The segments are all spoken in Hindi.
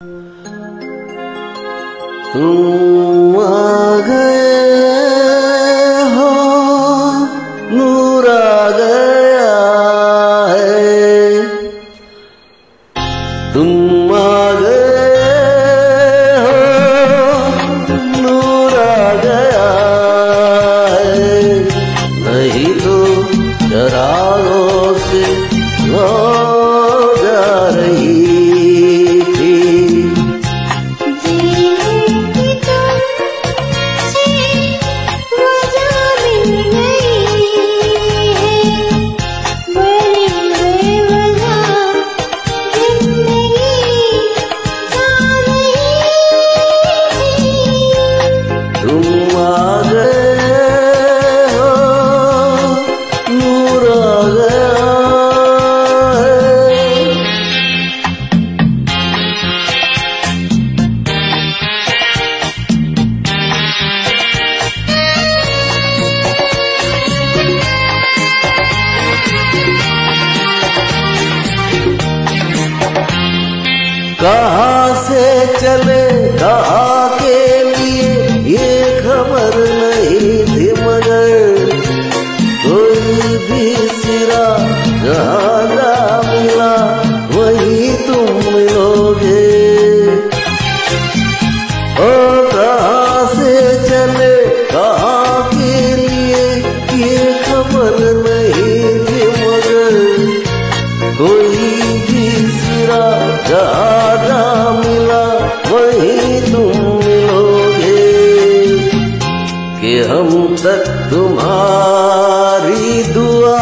तुम आ गए हो, नूर आ गया है। तुम आ गए हो, नूर आ गया है। नहीं तो चरागों से कहाँ से चले, कहाँ के लिए? ये खबर नहीं थी मगर कोई भी सिरा जहाँ मिला, वही तुम मिलोगे ओ, कहाँ से चले, कहाँ के लिए? ये खबर नहीं थी मगर कोई भी सिरा जहाँ तक तुम्हारी दुआ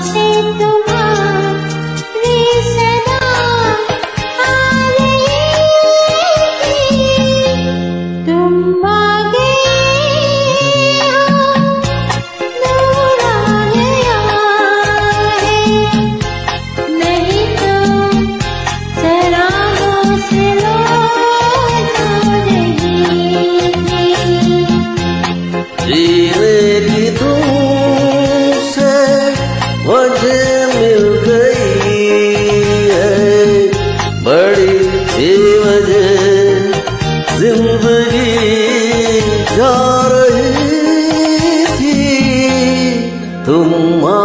जहाँ से रही थी तुम आ गए